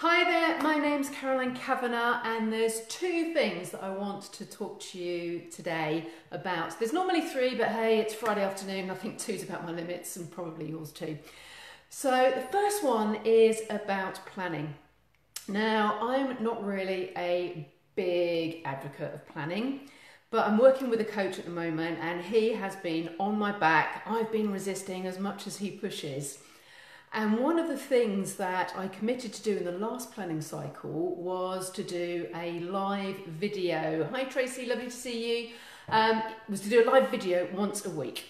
Hi there, my name's Caroline Cavanagh, and there's two things that I want to talk to you today about. There's normally three, but hey, it's Friday afternoon. I think two's about my limits, and probably yours too. So, the first one is about planning. Now, I'm not really a big advocate of planning, but I'm working with a coach at the moment, and he has been on my back. I've been resisting as much as he pushes. And one of the things that I committed to do in the last planning cycle was to do a live video. Hi Tracy, lovely to see you. Um, was to do a live video once a week.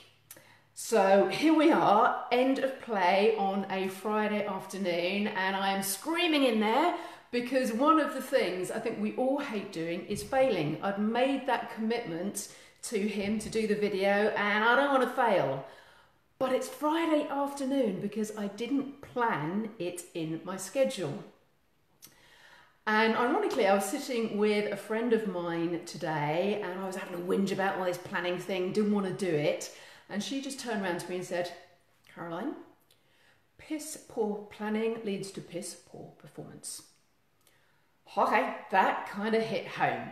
So here we are, end of play on a Friday afternoon, and I am screaming in there because one of the things I think we all hate doing is failing. I'd made that commitment to him to do the video, and I don't want to fail. But it's Friday afternoon because I didn't plan it in my schedule. And ironically, I was sitting with a friend of mine today and I was having a whinge about all this planning thing, didn't want to do it. And she just turned around to me and said, Caroline, piss poor planning leads to piss poor performance. Okay, that kind of hit home.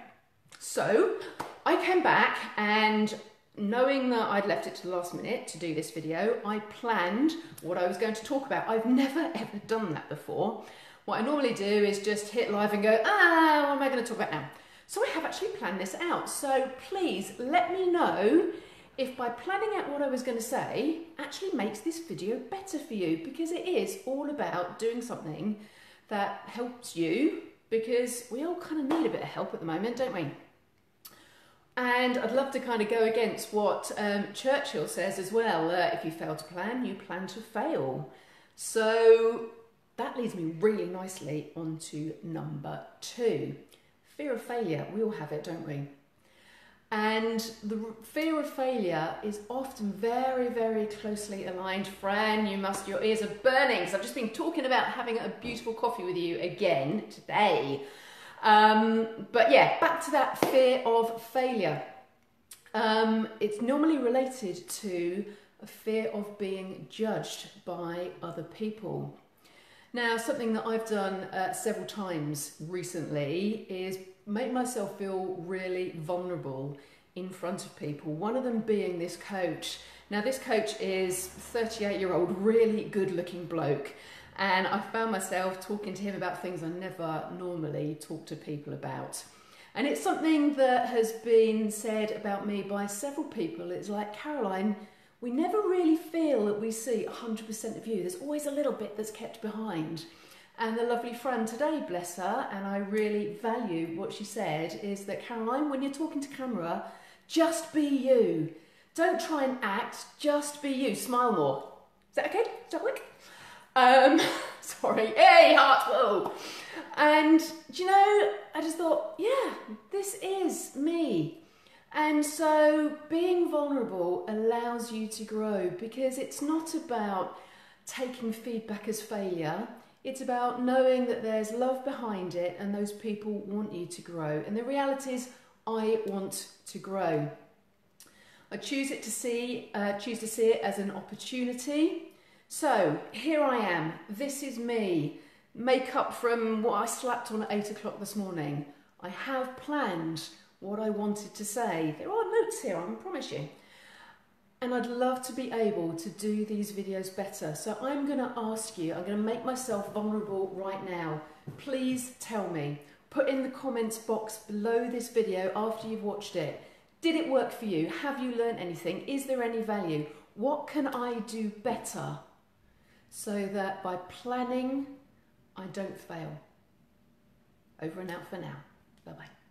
So I came back and knowing that I'd left it to the last minute to do this video, I planned what I was going to talk about. I've never ever done that before. What I normally do is just hit live and go, ah, what am I going to talk about now? So I have actually planned this out. So please let me know if by planning out what I was going to say actually makes this video better for you because it is all about doing something that helps you because we all kind of need a bit of help at the moment, don't we? And I'd love to kind of go against what um, Churchill says as well. Uh, if you fail to plan, you plan to fail. So that leads me really nicely onto number two. Fear of failure. We all have it, don't we? And the fear of failure is often very, very closely aligned. Fran, you must, your ears are burning. So I've just been talking about having a beautiful coffee with you again today. Um, but yeah, back to that fear of failure. Um, it's normally related to a fear of being judged by other people. Now, something that I've done uh, several times recently is make myself feel really vulnerable in front of people. One of them being this coach. Now, this coach is 38 year old, really good looking bloke. And I found myself talking to him about things I never normally talk to people about. And it's something that has been said about me by several people. It's like, Caroline, we never really feel that we see 100% of you. There's always a little bit that's kept behind. And the lovely Fran today, bless her, and I really value what she said, is that Caroline, when you're talking to camera, just be you. Don't try and act, just be you. Smile more. Is that okay? Does that work? Um, sorry, hey, heart, whoa. And do you know, I just thought, yeah, this is me. And so being vulnerable allows you to grow because it's not about taking feedback as failure. It's about knowing that there's love behind it and those people want you to grow. And the reality is, I want to grow. I choose it to see, uh, choose to see it as an opportunity so here I am. This is me. Makeup from what I slapped on at eight o'clock this morning. I have planned what I wanted to say. There are notes here, I promise you. And I'd love to be able to do these videos better. So I'm going to ask you, I'm going to make myself vulnerable right now. Please tell me. Put in the comments box below this video after you've watched it. Did it work for you? Have you learned anything? Is there any value? What can I do better so that by planning, I don't fail. Over and out for now. Bye bye.